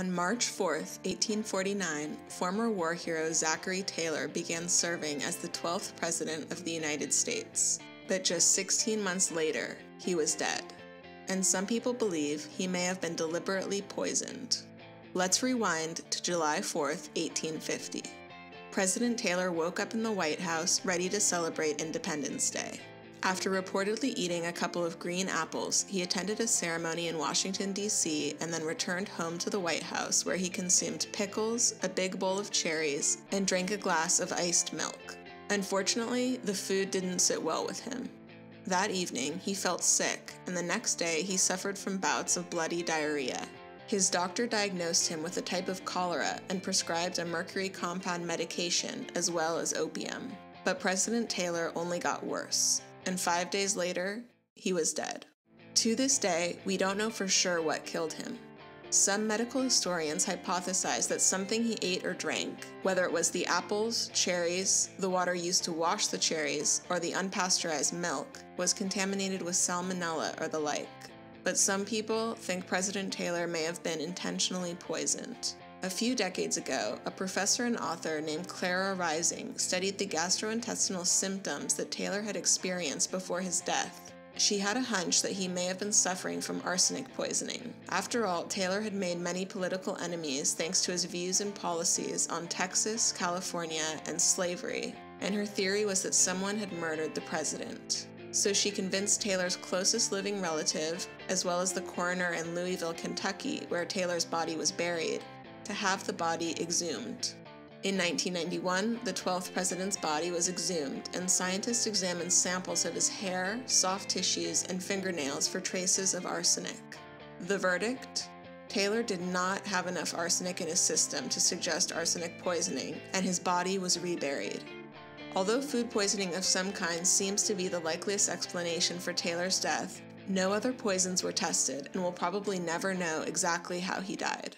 On March 4, 1849, former war hero Zachary Taylor began serving as the 12th President of the United States. But just 16 months later, he was dead. And some people believe he may have been deliberately poisoned. Let's rewind to July 4, 1850. President Taylor woke up in the White House ready to celebrate Independence Day. After reportedly eating a couple of green apples, he attended a ceremony in Washington, D.C., and then returned home to the White House where he consumed pickles, a big bowl of cherries, and drank a glass of iced milk. Unfortunately, the food didn't sit well with him. That evening, he felt sick, and the next day, he suffered from bouts of bloody diarrhea. His doctor diagnosed him with a type of cholera and prescribed a mercury compound medication as well as opium. But President Taylor only got worse and five days later, he was dead. To this day, we don't know for sure what killed him. Some medical historians hypothesize that something he ate or drank, whether it was the apples, cherries, the water used to wash the cherries, or the unpasteurized milk, was contaminated with salmonella or the like. But some people think President Taylor may have been intentionally poisoned. A few decades ago, a professor and author named Clara Rising studied the gastrointestinal symptoms that Taylor had experienced before his death. She had a hunch that he may have been suffering from arsenic poisoning. After all, Taylor had made many political enemies thanks to his views and policies on Texas, California, and slavery, and her theory was that someone had murdered the president. So she convinced Taylor's closest living relative, as well as the coroner in Louisville, Kentucky, where Taylor's body was buried, to have the body exhumed. In 1991, the 12th president's body was exhumed, and scientists examined samples of his hair, soft tissues, and fingernails for traces of arsenic. The verdict? Taylor did not have enough arsenic in his system to suggest arsenic poisoning, and his body was reburied. Although food poisoning of some kind seems to be the likeliest explanation for Taylor's death, no other poisons were tested, and we'll probably never know exactly how he died.